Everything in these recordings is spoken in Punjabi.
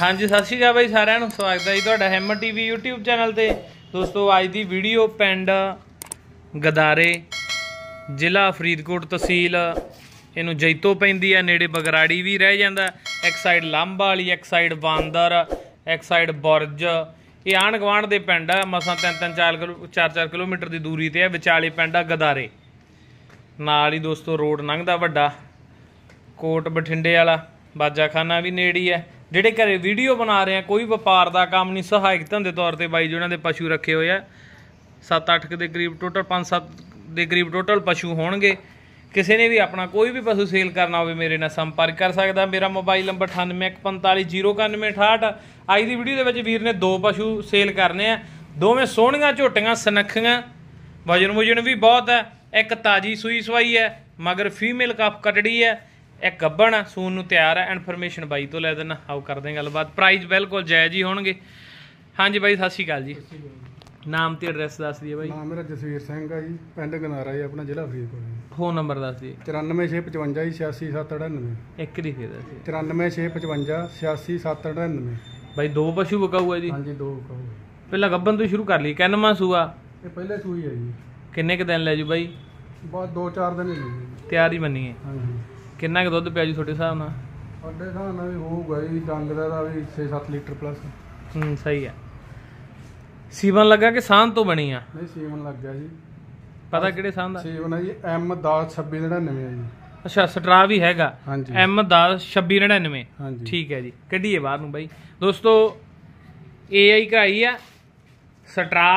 ਹਾਂਜੀ, ਸਤਿ ਸ਼੍ਰੀ ਅਕਾਲ ਬਾਈ ਸਾਰਿਆਂ ਨੂੰ। ਸਵਾਗਤ ਹੈ ਜੀ ਤੁਹਾਡਾ ਹੈਮਰ ਟੀਵੀ YouTube ਚੈਨਲ ਤੇ। ਦੋਸਤੋ, ਅੱਜ ਦੀ ਵੀਡੀਓ ਪਿੰਡ ਗਦਾਰੇ, ਜ਼ਿਲ੍ਹਾ ਫਰੀਦਕੋਟ ਤਹਿਸੀਲ। ਇਹਨੂੰ ਜੈਤੋ ਪੈਂਦੀ ਹੈ ਨੇੜੇ ਬਗਰਾੜੀ ਵੀ ਰਹਿ ਜਾਂਦਾ। ਇੱਕ ਸਾਈਡ ਲਾਂਬਾ ਵਾਲੀ, ਇੱਕ ਸਾਈਡ ਬਾਂਦਰ, ਇੱਕ ਸਾਈਡ ਬੁਰਜ। ਇਹ ਆਣ ਗਵਾਂਡ ਦੇ ਪਿੰਡ ਆ। ਮਸਾਂ 3-3 4-4 ਕਿਲੋਮੀਟਰ ਦੀ ਦੂਰੀ ਤੇ ਹੈ ਵਿਚਾਲੇ ਪਿੰਡ ਆ ਗਦਾਰੇ। ਨਾਲ ਹੀ ਦੋਸਤੋ, ਰੋਡ ਲੰਘਦਾ ਵੱਡਾ। ਕੋਟ ਬਠਿੰਡੇ ਵਾਲਾ, ਬਾਜਾਖਾਨਾ ਵੀ ਨੇੜੇ ਹੈ ਜਿਹੜੇ ਘਰੇ ਵੀਡੀਓ ਬਣਾ ਰਹੇ ਆ, ਕੋਈ ਵਪਾਰ ਦਾ ਕੰਮ ਨਹੀਂ, ਸਹਾਇਕ ਧੰਦੇ ਤੌਰ ਤੇ ਬਾਈ ਜਿਹਨਾਂ ਦੇ ਪਸ਼ੂ ਰੱਖੇ ਹੋਏ ਆ। 7-8 ਦੇ ਕਰੀਬ ਟੋਟਲ 5-7 ਦੇ ਕਰੀਬ ਟੋਟਲ ਪਸ਼ੂ ਹੋਣਗੇ। ਕਿਸੇ ਨੇ ਵੀ ਆਪਣਾ ਕੋਈ ਵੀ ਪਸ਼ੂ ਸੇਲ ਕਰਨਾ ਹੋਵੇ, ਮੇਰੇ ਨਾਲ ਸੰਪਰਕ ਕਰ ਸਕਦਾ। ਮੇਰਾ ਮੋਬਾਈਲ ਨੰਬਰ 9815409168 ਅੱਜ ਦੀ ਵੀਡੀਓ ਦੇ ਵਿੱਚ ਵੀਰ ਨੇ ਦੋ ਪਸ਼ੂ ਸੇਲ ਕਰਨੇ ਆ। ਦੋਵੇਂ ਸੋਹਣੀਆਂ, ਝੋਟੀਆਂ, ਸਨੱਖੀਆਂ। ਵਜਨ ਵਜਨ ਵੀ ਬਹੁਤ ਹੈ। ਇੱਕ ਤਾਜੀ ਸੂਈ ਸਵਾਈ ਹੈ, ਮਗਰ ਫੀਮੇਲ ਕਫ ਕਟੜੀ ਹੈ। ਇੱਕ ਗੱਬਣ ਆ, ਸੂਨ ਨੂੰ ਤਿਆਰ ਹੈ ਇਨਫੋਰਮੇਸ਼ਨ ਬਾਈ ਤੋਂ ਲੈ ਦੇਣਾ ਆਓ ਕਰਦੇ ਹਾਂ ਗੱਲਬਾਤ। ਪ੍ਰਾਈਸ ਬਿਲਕੁਲ ਜਾਇਜ਼ ਹੀ ਹੋਣਗੇ। ਹਾਂਜੀ ਬਾਈ ਸਤਿ ਸ਼੍ਰੀ ਅਕਾਲ ਜੀ। ਨਾਮ ਤੇ ਐਡਰੈਸ ਦੱਸ ਦਈਏ ਬਾਈ। ਨਾਮ ਮੇਰਾ ਜਸਵੀਰ ਸਿੰਘ ਆ ਜੀ ਪਿੰਡ ਗਨਾਰਾ ਜੀ ਆਪਣਾ ਜ਼ਿਲ੍ਹਾ ਫਰੀਦਕੋਟ ਜੀ। ਫੋਨ ਨੰਬਰ ਦੱਸ ਦਈਏ 94655 ਜੀ 86799 ਇੱਕ ਦੀ ਫੇਰ ਦੱਸ 94655 86799 ਬਾਈ ਦੋ ਪਸ਼ੂ ਬਕਾਊ ਹੈ ਜੀ। ਹਾਂਜੀ ਦੋ ਕਹੋ ਪਹਿਲਾਂ ਗੱਬਨ ਤੋਂ ਸ਼ੁਰੂ ਕਰ ਲਈ। ਕਿੰਨਵਾਂ ਸੂਆ? ਇਹ ਪਹਿਲੇ ਸੂਈ ਹੈ ਜੀ। ਕਿੰਨੇ ਕ ਦਿਨ ਲੈ ਜੂ ਬਾਈ? ਦੋ ਚਾਰ ਦਿਨ ਹੀ ਤਿਆਰ ਬੰਨੀ ਹੈ। ਹਾਂਜੀ। ਕਿੰਨਾ ਕ ਦੁੱਧ ਪਿਆ ਜੂ ਤੁਹਾਡੇ ਹਿਸਾਬ ਨਾਲ? ਸਾਡੇ ਹਿਸਾਬ ਨਾਲ ਵੀ ਹੋਊਗਾ ਜੀ ਡੰਗ ਦਾ ਦਾ ਵੀ 6-7 ਲੀਟਰ ਪਲੱਸ ਹੂੰ ਸਹੀ ਹੈ। ਸੀਵਨ ਲੱਗਾ ਕਿ ਸਾਂਝ ਤੋਂ ਬਣੀ ਆ? ਨਹੀਂ ਸੀਵਨ ਲੱਗ ਗਿਆ ਜੀ। ਪਤਾ ਕਿਹੜੇ ਸਾਂਝ ਦਾ? ਸੀਵਨ ਹੈ ਜੀ M 10 2699 ਹੈ ਜੀ। ਅੱਛਾ ਸਟਰਾ ਵੀ ਹੈਗਾ। ਹਾਂਜੀ। M 10 2699 ਹਾਂਜੀ। ਠੀਕ ਹੈ ਜੀ ਕੱਢੀਏ ਬਾਹਰ ਨੂੰ ਬਾਈ। ਦੋਸਤੋ AI ਕਢਾਈ ਆ ਸਟਰਾ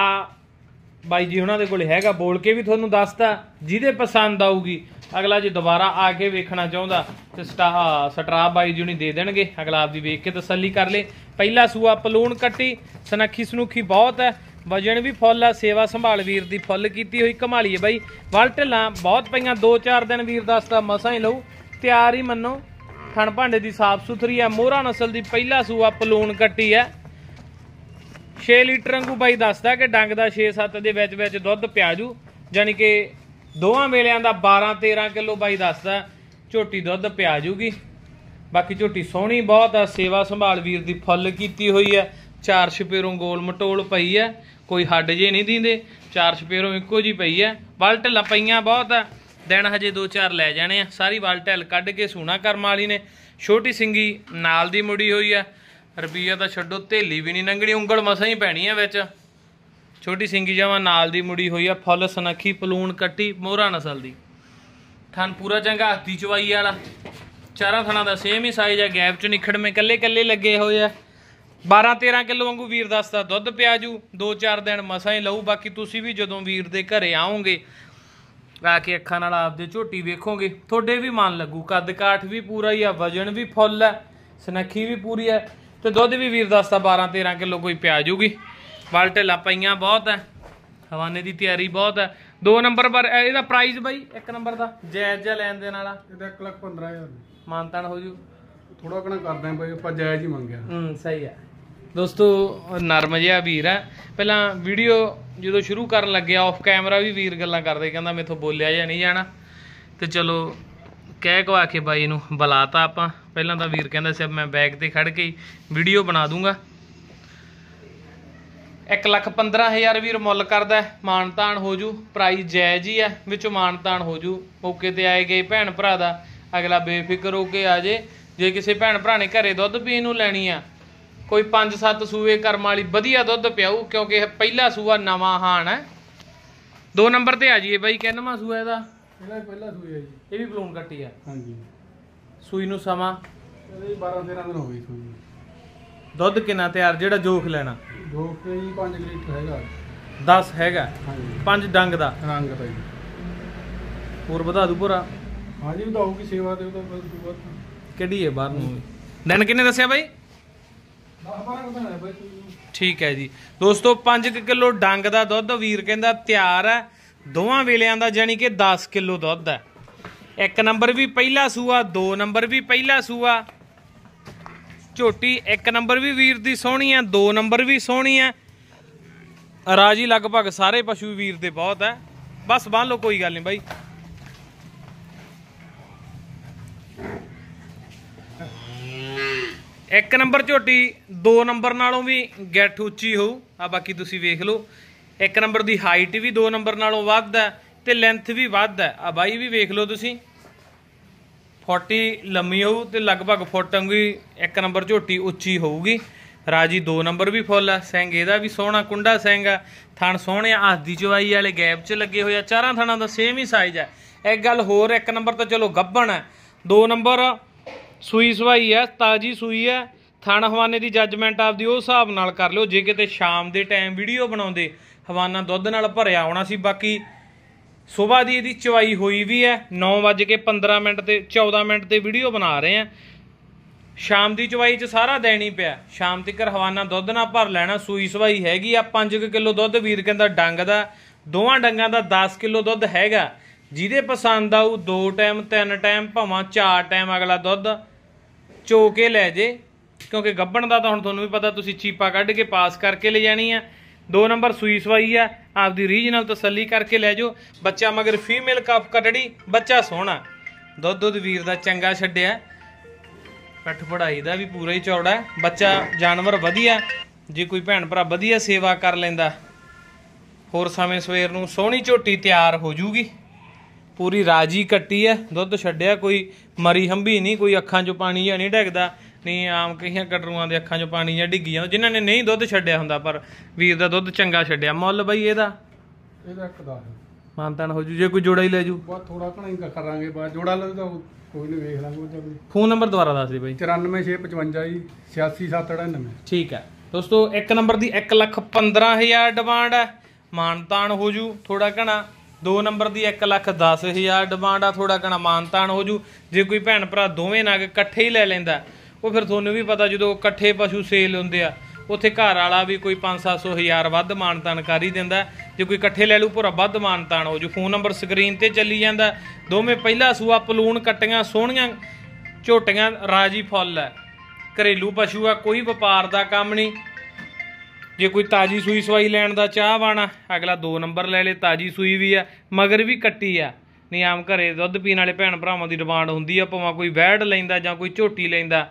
ਬਾਈ ਜੀ ਉਹਨਾਂ ਦੇ ਕੋਲ ਹੈਗਾ, ਬੋਲ ਕੇ ਵੀ ਤੁਹਾਨੂੰ ਦੱਸਤਾ, ਜਿਹਦੇ ਪਸੰਦ ਆਊਗੀ। ਅਗਲਾ ਜੇ ਦੁਬਾਰਾ ਆ ਕੇ ਵੇਖਣਾ ਚਾਹੁੰਦਾ, ਤੇ ਸਟਾ ਸਟਰਾ ਬਾਈ ਜੀ ਉਹਨੇ ਦੇ ਦੇਣਗੇ। ਅਗਲਾ ਆਪਦੀ ਵੇਖ ਕੇ ਤਸੱਲੀ ਕਰ ਲੇ। ਪਹਿਲਾ ਸੂਆ ਪਲੂਣ ਕੱਟੀ, ਸਨੱਖੀ ਸਨੂਖੀ ਬਹੁਤ ਹੈ। ਵਜਣ ਵੀ ਫੁੱਲ ਆ, ਸੇਵਾ ਸੰਭਾਲ ਵੀਰ ਦੀ ਫੁੱਲ ਕੀਤੀ ਹੋਈ ਕਮਾਲੀਏ ਬਾਈ। ਵੱਲ ਢਿੱਲਾਂ ਬਹੁਤ ਪਈਆਂ 2-4 ਦਿਨ ਵੀਰ ਦੱਸਦਾ ਮਸਾਂ ਹੀ ਲਊ। ਤਿਆਰ ਹੀ ਮੰਨੋ, ਥਣ ਭਾਂਡੇ ਦੀ ਸਾਫ਼ ਸੁਥਰੀ ਆ ਮੋਹਰਾ ਨਸਲ ਦੀ ਪਹਿਲਾ ਸੂਆ ਪਲੂਣ ਕੱਟੀ ਹੈ। 6 ਲੀਟਰ ਵਾਂਗੂ ਬਾਈ ਦੱਸਦਾ ਕਿ ਡੰਗ ਦਾ 6-7 ਦੇ ਵਿੱਚ ਵਿੱਚ ਦੁੱਧ ਪਿਆਜੂ। ਜਾਨੀ ਕਿ ਦੋਵਾਂ ਵੇਲਿਆਂ ਦਾ 12-13 ਕਿਲੋ ਬਾਈ ਦੱਸਦਾ, ਝੋਟੀ ਦੁੱਧ ਪਿਆਜੂਗੀ। ਬਾਕੀ ਝੋਟੀ ਸੋਹਣੀ ਬਹੁਤ ਆ, ਸੇਵਾ ਸੰਭਾਲ ਵੀਰ ਦੀ ਫੁੱਲ ਕੀਤੀ ਹੋਈ ਹੈ ਚਾਰ ਛਪੇਰੋਂ ਗੋਲ ਮਟੋਲ ਪਈ ਹੈ ਕੋਈ ਹੱਡ ਜੇ ਨਹੀਂ ਦਿੰਦੇ। ਚਾਰ ਛਪੇਰੋਂ ਇੱਕੋ ਜੀ ਪਈ ਹੈ ਵਲ ਢਿੱਲਾਂ ਪਈਆਂ ਬਹੁਤ ਆ। ਦਿਨ ਹਜੇ 2-4 ਲੈ ਜਾਣੇ ਆ। ਸਾਰੀ ਵਲ ਢਿੱਲ ਕੱਢ ਕੇ ਸੂਣਾ ਕਰਮ ਵਾਲੀ ਨੇ। ਛੋਟੀ ਸਿੰਗੀ ਨਾਲ ਦੀ ਮੁੜੀ ਹੋਈ ਆ। ਰੁਪਈਆ ਤਾਂ ਛੱਡੋ ਥੇਲੀ ਵੀ ਨਹੀਂ ਲੰਘਣੀ ਉਂਗਲ ਮਸਾਂ ਹੀ ਪੈਣੀ ਆ ਵਿੱਚ। ਛੋਟੀ ਸਿੰਗੀ ਜਾਵਾਂ, ਨਾਲ ਦੀ ਮੁੜੀ ਹੋਈ ਆ, ਫੁੱਲ ਸਨੱਖੀ, ਪਲੂਣ ਕੱਟੀ, ਮੋਹਰਾ ਨਸਲ ਦੀ। ਥਣ ਪੂਰਾ ਚੰਗਾ, ਹੱਥੀ ਚਵਾਈ ਵਾਲਾ। ਚਾਰਾਂ ਥਣਾ ਦਾ ਸੇਮ ਹੀ ਸਾਈਜ਼ ਆ ਗੈਪ ਚ ਨਿਖੜਵੇਂ ਕੱਲੇ ਕੱਲੇ ਲੱਗੇ ਹੋਏ ਆ। 12 13 ਕਿਲੋ ਵਾਂਗੂ ਵੀਰ ਦੱਸਦਾ, ਦੁੱਧ ਪਿਆ ਜੂ 2-4 ਦਿਨ ਮਸਾਂ ਹੀ ਲਊ, ਬਾਕੀ ਤੁਸੀਂ ਵੀ ਜਦੋਂ ਵੀਰ ਦੇ ਘਰੇ ਆਓਗੇ, ਆ ਕੇ ਅੱਖਾਂ ਨਾਲ ਆਪਦੇ ਝੋਟੀ ਵੇਖੋਗੇ, ਤੁਹਾਡੇ ਵੀ ਮਨ ਲੱਗੂ ਕੱਦ ਕਾਠ ਵੀ ਪੂਰਾ ਹੀ ਆ, ਵਜਨ ਵੀ ਫੁੱਲ ਹੈ ਸਨੱਖੀ ਵੀ ਪੂਰੀ ਹੈ ਤੇ ਦੁੱਧ ਵੀ ਵੀਰ ਦੱਸਦਾ 12 13 ਕਿਲੋ ਕੋਈ ਪਿਆ ਜੂਗੀ। ਵਲ ਢਿੱਲਾਂ ਪਈਆਂ ਬਹੁਤ ਹੈ ਹਵਾਨੇ ਦੀ ਤਿਆਰੀ ਬਹੁਤ ਹੈ ਦੋ ਨੰਬਰ ਪਰ ਇਹ- ਇਹਦਾ ਪ੍ਰਾਈਸ ਬਾਈ ਇੱਕ ਨੰਬਰ ਦਾ। ਜਾਇਜ਼ ਜਿਹਾ ਲੈਣ ਦੇਣ ਵਾਲਾ। ਇਹਦਾ 1 ਲੱਖ 15000 ਮਾਨਤਾਨ ਹੋ ਜੂ। ਥੋੜਾ ਕਣਾ ਕਰਦੇ ਆਂ ਬਈ ਆਪਾਂ ਜਾਇਜ਼ ਹੀ ਮੰਗਿਆ। ਹੂੰ ਸਹੀ ਹੈ ਦੋਸਤੋ ਨਰਮ ਜਿਹਾ ਵੀਰ ਹੈ ਪਹਿਲਾਂ ਵੀਡੀਓ ਜਦੋਂ ਸ਼ੁਰੂ ਕਰਨ ਲੱਗਿਆ ਆਫ ਕੈਮਰਾ ਵੀ ਵੀਰ ਗੱਲਾਂ ਕਰਦੇ ਕਹਿੰਦਾ ਮੇਥੋਂ ਬੋਲਿਆ ਜਾਂ ਨਹੀਂ ਜਾਣਾ। ਤੇ ਚਲੋ ਕਹਿ ਕਵਾ ਕੇ ਬਾਈ ਨੂੰ ਬੁਲਾਤਾ ਆਪਾਂ। ਪਹਿਲਾਂ ਤਾਂ ਵੀਰ ਕਹਿੰਦਾ ਸੀ ਮੈਂ ਬੈਗ ਤੇ ਖੜ ਕੇ ਵੀਡੀਓ ਬਣਾ ਦੂੰਗਾ। 1 ਲੱਖ 15000 ਵੀਰ ਮੁੱਲ ਕਰਦਾ ਹੈ। ਮਾਨਤਾਨ ਹੋ ਜੂ ਪ੍ਰਾਈਸ ਜਾਇਜ਼ ਹੀ ਹੈ, ਵਿੱਚੋਂ ਮਾਨਤਾਨ ਹੋ ਜੂ। ਮੌਕੇ ਤੇ ਆਏ ਗਏ ਭੈਣ ਭਰਾ ਦਾ, ਅਗਲਾ ਬੇਫਿਕਰ ਹੋ ਕੇ ਆ ਜੇ। ਜੇ ਕਿਸੇ ਭੈਣ ਭਰਾ ਨੇ ਘਰੇ ਦੁੱਧ ਪੀਣ ਨੂੰ ਲੈਣੀ ਆ, ਕੋਈ 5-7 ਸੂਏ ਕਰਮ ਵਾਲੀ ਵਧੀਆ ਦੁੱਧ ਪਿਆਊ, ਕਿਉਂਕਿ ਇਹ ਪਹਿਲਾ ਸੂਆ ਨਵਾਂ ਹਾਣ ਹੈ। ਦੋ ਨੰਬਰ ਤੇ ਆ ਜਾਈਏ ਬਾਈ, ਕਿੰਨਵਾਂ ਸੂਆ ਇਹਦਾ? ਇਹਦਾ ਪਹਿਲਾ ਸੂਈ ਹੈ ਜੀ। ਇਹ ਵੀ ਬਲੂਨ ਕੱਟੀ ਆ। ਹਾਂਜੀ। ਸੂਈ ਨੂੰ ਸਮਾਂ? ਇਹਦੇ 12 13 ਦਿਨ ਹੋ ਗਏ ਸੂਈ ਨੂੰ। ਦੁੱਧ ਕਿੰਨਾ ਤਿਆਰ? ਜਿਹੜਾ ਜੋਖ ਲੈਣਾ। ਜੋ ਕਿ ਜੀ 5 ਲੀਟਰ ਹੈਗਾ। 10 ਹੈਗਾ। ਹਾਂਜੀ। 5 ਡੰਗ ਦਾ। ਰੰਗ ਦਾ ਜੀ। ਹੋਰ ਵਧਾ ਦੂ ਭਰਾ। ਹਾਂਜੀ ਵਧਾਊਗੀ ਸੇਵਾ ਤੇ ਉਹਦਾ ਬਸ ਬਾਤ ਕਿਹੜੀ ਹੈ ਬਾਹਰ ਨੂੰ? ਦਿਨ ਕਿੰਨੇ ਦੱਸਿਆ ਬਾਈ? 10 12 ਦਿਨ ਹੈ ਬਈ ਸੂਈ ਠੀਕ ਹੈ ਜੀ। ਦੋਸਤੋ 5 ਕਿਲੋ ਡੰਗ ਦਾ ਦੁੱਧ ਵੀਰ ਕਹਿੰਦਾ ਤਿਆਰ ਹੈ। ਦੋਵਾਂ ਵੇਲਿਆਂ ਦਾ ਜਾਨੀ ਕਿ 10 ਕਿਲੋ ਦੁੱਧ ਹੈ। ਇੱਕ ਨੰਬਰ ਵੀ ਪਹਿਲਾ ਸੂਆ, ਦੋ ਨੰਬਰ ਵੀ ਪਹਿਲਾ ਸੂਆ। ਝੋਟੀ ਇੱਕ ਨੰਬਰ ਵੀ ਵੀਰ ਦੀ ਸੋਹਣੀ ਆ ਦੋ ਨੰਬਰ ਵੀ ਸੋਹਣੀ ਆ ਰਾਜੀ ਲਗਭਗ ਸਾਰੇ ਪਸ਼ੂ ਵੀਰ ਦੇ ਬਹੁਤ ਹੈ। ਬਸ ਬੰਨ ਲਓ, ਕੋਈ ਗੱਲ ਨਹੀਂ ਬਾਈ। ਇੱਕ ਨੰਬਰ ਝੋਟੀ, ਦੋ ਨੰਬਰ ਨਾਲੋਂ ਵੀ ਗੈਠ ਉੱਚੀ ਹੋਊ। ਆ ਬਾਕੀ ਤੁਸੀਂ ਵੇਖ ਲਓ। ਇੱਕ ਨੰਬਰ ਦੀ ਹਾਈਟ ਵੀ ਦੋ ਨੰਬਰ ਨਾਲੋਂ ਵੱਧ ਹੈ ਤੇ ਲੈਂਥ ਵੀ ਵੱਧ ਹੈ। ਆ ਬਾਈ ਵੀ ਵੇਖ ਲਓ ਤੁਸੀਂ। 40 ਲੰਮੀ ਹੋਊ ਤੇ ਲਗਭਗ ਫੁੱਟ ਵਾਂਗੀ ਇੱਕ ਨੰਬਰ ਝੋਟੀ ਉੱਚੀ ਹੋਊਗੀ। ਰਾਜੀ ਦੋ ਨੰਬਰ ਵੀ ਫੁੱਲ ਆ ਸਿੰਘ ਇਹਦਾ ਵੀ ਸੋਹਣਾ ਕੁੰਡਾ ਸਿੰਘ ਆ ਥਣ ਸੋਹਣੇ ਆ, ਹੱਥ ਦੀ ਚਵਾਈ ਵਾਲੇ ਗੈਪ 'ਚ ਲੱਗੇ ਹੋਏ ਆ। ਚਾਰਾਂ ਥਣਾਂ ਦਾ ਸੇਮ ਹੀ ਸਾਈਜ਼ ਆ ਇੱਕ ਗੱਲ ਹੋਰ ਇੱਕ ਨੰਬਰ ਤਾਂ ਚਲੋ ਗੱਭਣ ਹੈ। ਦੋ ਨੰਬਰ ਸੂਈ ਸਵਾਈ ਆ ਤਾਜੀ ਸੂਈ ਆ ਥਣ ਹਵਾਨੇ ਦੀ ਜੱਜਮੈਂਟ ਆਪਦੀ ਉਹ ਹਿਸਾਬ ਨਾਲ ਕਰ ਲਿਓ। ਜੇ ਕਿਤੇ ਸ਼ਾਮ ਦੇ ਟਾਈਮ ਵੀਡੀਓ ਬਣਾਉਂਦੇ ਹਵਾਨਾ ਦੁੱਧ ਨਾਲ ਭਰਿਆ ਹੋਣਾ ਸੀ, ਬਾਕੀ ਸਵੇਰ ਦੀ ਇਹਦੀ ਚਵਾਈ ਹੋਈ ਵੀ ਹੈ। 9:15 ਮਿੰਟ ਤੇ 14 ਮਿੰਟ ਤੇ ਵੀਡੀਓ ਬਣਾ ਰਹੇ ਆ ਸ਼ਾਮ ਦੀ ਚਵਾਈ ਚ ਸਾਰਾ ਦੇਣੀ ਪਿਆ। ਸ਼ਾਮ ਤੱਕ ਹਵਾਨਾ ਦੁੱਧ ਨਾਲ ਭਰ ਲੈਣਾ, ਸੂਈ ਸਵਾਈ ਹੈਗੀ ਆ 5 ਕਿਲੋ ਦੁੱਧ ਵੀਰ ਕਹਿੰਦਾ ਡੰਗ ਦਾ, ਦੋਵਾਂ ਡੰਗਾਂ ਦਾ 10 ਕਿਲੋ ਦੁੱਧ ਹੈਗਾ। ਜਿਹਦੇ ਪਸੰਦ ਆਊ ਦੋ ਟਾਈਮ ਤਿੰਨ ਟਾਈਮ ਭਾਵਾਂ ਚਾਰ ਟਾਈਮ ਅਗਲਾ ਦੁੱਧ ਚੋ ਕੇ ਲੈ ਜੇ। ਕਿਉਂਕਿ ਗੱਬਣ ਦਾ ਤਾਂ ਹੁਣ ਤੁਹਾਨੂੰ ਵੀ ਪਤਾ, ਤੁਸੀਂ ਚੀਪਾ ਕੱਢ ਕੇ ਪਾਸ ਕਰਕੇ ਲੈ ਜਾਣੀ ਆ। ਦੋ ਨੰਬਰ ਸੂਈ ਸਵਾਈ ਆ, ਆਪਦੀ ਰੀਜਨਲ ਤਸੱਲੀ ਕਰਕੇ ਲੈ ਜਾਓ। ਬੱਚਾ ਮਗਰ ਫੀਮੇਲ ਕਫ ਕਟੜੀ, ਬੱਚਾ ਸੋਹਣਾ। ਦੁੱਧ ਦੁੱਧ ਵੀਰ ਦਾ ਚੰਗਾ ਛੱਡਿਆ। ਪੱਠ ਪੜਾਈ ਦਾ ਵੀ ਪੂਰਾ ਹੀ ਚੌੜਾ ਬੱਚਾ ਜਾਨਵਰ ਵਧੀਆ, ਜੇ ਕੋਈ ਭੈਣ ਭਰਾ ਵਧੀਆ ਸੇਵਾ ਕਰ ਲੈਂਦਾ, ਹੋਰ ਸਮੇਂ ਸਵੇਰ ਨੂੰ ਸੋਹਣੀ ਝੋਟੀ ਤਿਆਰ ਹੋ ਜੂਗੀ। ਪੂਰੀ ਰਾਜੀ ਕੱਟੀ ਐ ਦੁੱਧ ਛੱਡਿਆ ਕੋਈ ਮਰੀ ਹੰਬੀ ਨਹੀਂ, ਕੋਈ ਅੱਖਾਂ 'ਚੋਂ ਪਾਣੀ ਜਾਂ ਨਹੀਂ ਡਿੱਗਦਾ। ਨਹੀਂ ਆਮ ਕਈਆਂ ਕਟਰੂਆਂ ਦੇ ਅੱਖਾਂ 'ਚੋਂ ਪਾਣੀ ਜਾਂ ਡਿੱਗੀ ਜਾਂਦਾ। ਜਿਨ੍ਹਾਂ ਨੇ ਨਹੀਂ ਦੁੱਧ ਛੱਡਿਆ ਹੁੰਦਾ ਪਰ ਵੀਰ ਦਾ ਦੁੱਧ ਚੰਗਾ ਛੱਡਿਆ। ਮੁੱਲ ਬਈ ਇਹਦਾ? ਇਹਦਾ ਇੱਕ ਦਾ ਮਾਨਤਾਨ ਹੋ ਜੂ ਜੇ ਕੋਈ ਜੋੜਾ ਹੀ ਲੈ ਜੂ। ਬਾਅਦ ਥੋੜਾ ਘਣਾ ਹੀ ਕਰਾਂਗੇ ਬਾਅਦ। ਜੋੜਾ ਲੱਗ ਤਾਂ ਕੋਈ ਨਹੀਂ ਵੇਖ ਲਾਂਗੇ ਉਹਦਾ ਵੀ। ਫੋਨ ਨੰਬਰ ਦੁਬਾਰਾ ਦੱਸ ਦੇ ਬਈ। 94655 ਜੀ 86799 ਠੀਕ ਹੈ। ਦੋਸਤੋ ਇੱਕ ਨੰਬਰ ਦੀ 1 ਲੱਖ 15000 ਡਿਮਾਂਡ ਹੈ। ਮਾਨਤਾਨ ਹੋ ਜੂ ਥੋੜਾ ਘਣਾ। ਦੋ ਨੰਬਰ ਦੀ 1 ਲੱਖ 10000 ਡਿਮਾਂਡ ਆ ਥੋੜਾ ਘਣਾ। ਮਾਨਤਾਨ ਹੋ ਜੂ। ਜੇ ਕੋਈ ਭੈਣ ਭਰਾ ਦੋਵੇਂ ਨਗ ਇਕੱਠੇ ਹੀ ਲੈ ਲੈਂਦਾ ਉਹ ਫਿਰ ਤੁਹਾਨੂੰ ਵੀ ਪਤਾ ਜਦੋਂ ਇਕੱਠੇ ਪਸ਼ੂ ਸੇਲ ਹੁੰਦੇ ਆ, ਉੱਥੇ ਘਰ ਵਾਲਾ ਵੀ ਕੋਈ 5-700 ਹਜ਼ਾਰ ਵੱਧ ਮਾਨਤਾਨ ਕਰ ਹੀ ਦਿੰਦਾ। ਜੇ ਕੋਈ ਇਕੱਠੇ ਲੈ ਲੂ ਭੁਰਾ ਵੱਧ ਮਾਨਤਾਨ ਹੋ ਜੂ। ਫੋਨ ਨੰਬਰ ਸਕਰੀਨ ਤੇ ਚੱਲੀ ਜਾਂਦਾ। ਦੋਵੇਂ ਪਹਿਲਾ ਸੂਆ ਪਲੂਣ ਕੱਟੀਆਂ, ਸੋਹਣੀਆਂ ਝੋਟੀਆਂ, ਰਾਜੀ ਫੁੱਲ ਹੈ। ਘਰੇਲੂ ਪਸ਼ੂ ਆ, ਕੋਈ ਵਪਾਰ ਦਾ ਕੰਮ ਨਹੀਂ। ਜੇ ਕੋਈ ਤਾਜੀ ਸੂਈ ਸਵਾਈ ਲੈਣ ਦਾ ਚਾਹ ਵਾਣਾ, ਅਗਲਾ 2 ਨੰਬਰ ਲੈ ਲੇ, ਤਾਜੀ ਸੂਈ ਵੀ ਆ, ਮਗਰ ਵੀ ਕੱਟੀ ਆ। ਨਹੀਂ, ਆਮ ਘਰੇ ਦੁੱਧ ਪੀਣ ਵਾਲੇ ਭੈਣ ਭਰਾਵਾਂ ਦੀ ਡਿਮਾਂਡ ਹੁੰਦੀ ਆ, ਭਾਵੇਂ ਕੋਈ ਵੈੜ ਲੈਂਦਾ ਜਾਂ ਕੋਈ ਝੋਟੀ ਲੈਂਦਾ।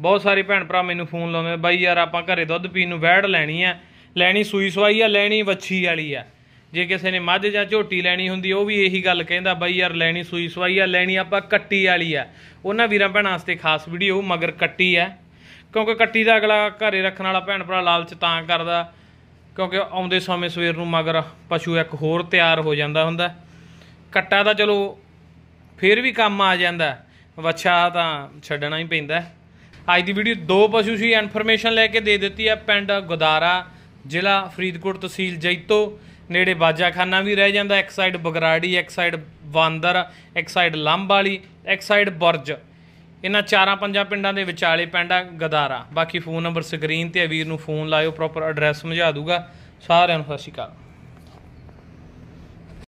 ਬਹੁਤ ਸਾਰੇ ਭੈਣ ਭਰਾ ਮੈਨੂੰ ਫੋਨ ਲਾਉਂਦੇ ਬਾਈ ਯਾਰ ਆਪਾਂ ਘਰੇ ਦੁੱਧ ਪੀਣ ਨੂੰ ਵੈੜ ਲੈਣੀ ਆ, ਲੈਣੀ ਸੂਈ ਸਵਾਈ ਆ, ਲੈਣੀ ਵੱਛੀ ਵਾਲੀ ਆ। ਜੇ ਕਿਸੇ ਨੇ ਮੱਝ ਜਾਂ ਝੋਟੀ ਲੈਣੀ ਹੁੰਦੀ, ਉਹ ਵੀ ਇਹੀ ਗੱਲ ਕਹਿੰਦਾ, ਬਾਈ ਯਾਰ ਲੈਣੀ ਸੂਈ ਸਵਾਈ ਆ, ਲੈਣੀ ਆਪਾਂ ਕੱਟੀ ਵਾਲੀ ਆ। ਉਹਨਾਂ ਵੀਰਾਂ ਭੈਣਾਂ ਵਾਸਤੇ ਖਾਸ ਵੀਡੀਓ, ਮਗਰ ਕੱਟੀ ਆ। ਕਿਉਂਕਿ ਕੱਟੀ ਦਾ ਅਗਲਾ ਘਰੇ ਰੱਖਣ ਵਾਲਾ ਭੈਣ ਭਰਾ ਲਾਲਚ ਤਾਂ ਕਰਦਾ, ਕਿਉਂਕਿ ਆਉਂਦੇ ਸਮੇਂ ਸਵੇਰ ਨੂੰ ਮਗਰ ਪਸ਼ੂ ਇੱਕ ਹੋਰ ਤਿਆਰ ਹੋ ਜਾਂਦਾ ਹੁੰਦਾ। ਕੱਟਾ ਤਾਂ ਚਲੋ, ਫੇਰ ਵੀ ਕੰਮ ਆ ਜਾਂਦਾ। ਵੱਛਾ ਤਾਂ ਛੱਡਣਾ ਹੀ ਪੈਂਦਾ। ਅੱਜ ਦੀ ਵੀਡੀਓ ਦੋ ਪਸ਼ੂ ਸੀ ਇਨਫੋਰਮੇਸ਼ਨ ਲੈ ਕੇ ਦੇ ਦਿੱਤੀ ਹੈ ਪਿੰਡ ਗੁਦਾਰਾ, ਜ਼ਿਲ੍ਹਾ ਫਰੀਦਕੋਟ ਤਹਿਸੀਲ ਜੈਤੋ। ਨੇੜੇ ਬਾਜਾਖਾਨਾ ਵੀ ਰਹਿ ਜਾਂਦਾ, ਇੱਕ ਸਾਈਡ ਬਗਰਾੜੀ, ਇੱਕ ਸਾਈਡ ਬਾਂਦਰ, ਇੱਕ ਸਾਈਡ ਲੰਬ ਵਾਲੀ ਇੱਕ ਸਾਈਡ ਬੁਰਜ। ਇਹਨਾਂ ਚਾਰਾਂ ਪੰਜਾਂ ਪਿੰਡਾਂ ਦੇ ਵਿਚਾਲੇ ਪਿੰਡ ਆ ਗਦਾਰਾ। ਬਾਕੀ ਫੋਨ ਨੰਬਰ ਸਕਰੀਨ ਤੇ ਆ, ਵੀਰ ਨੂੰ ਫੋਨ ਲਾਇਓ ਪ੍ਰੋਪਰ ਐਡਰੈਸ ਸਮਝਾ ਦੂਗਾ। ਸਾਰਿਆਂ ਨੂੰ ਸਤਿ ਸ਼੍ਰੀ ਅਕਾਲ।